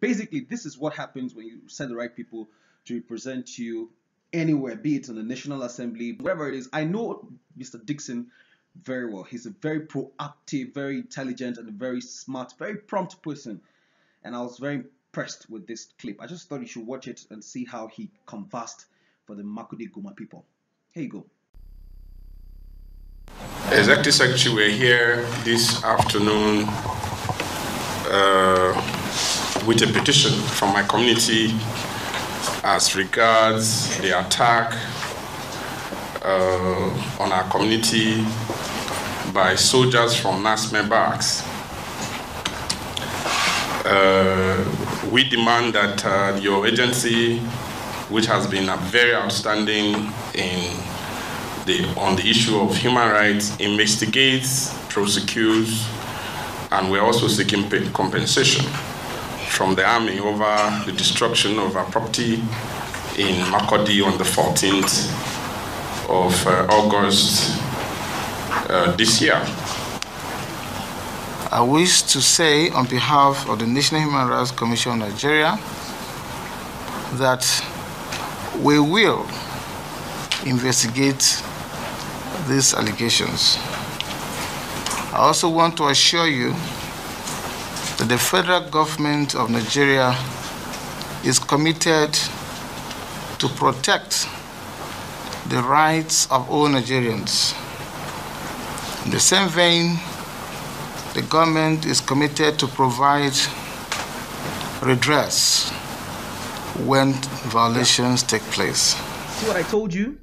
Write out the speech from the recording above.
basically, this is what happens when you send the right people to represent you anywhere, be it in the National Assembly, wherever it is. I know Mr. Dickson very well. He's a very proactive, very intelligent, and very smart, very prompt person. And I was very impressed with this clip. I just thought you should watch it and see how he conversed for the Makurdi Guma people. Here you go. Executive Secretary, we're here this afternoon uh, with a petition from my community as regards the attack uh, on our community by soldiers from NASME barracks. Uh, we demand that uh, your agency, which has been very outstanding in the, on the issue of human rights, investigates, prosecutes, and we're also seeking compensation from the army over the destruction of our property in Makurdi on the 14th of uh, August uh, this year. I wish to say on behalf of the National Human Rights Commission of Nigeria that we will investigate these allegations. I also want to assure you that the federal government of Nigeria is committed to protect the rights of all Nigerians. In the same vein, the government is committed to provide redress when violations take place. See what I told you?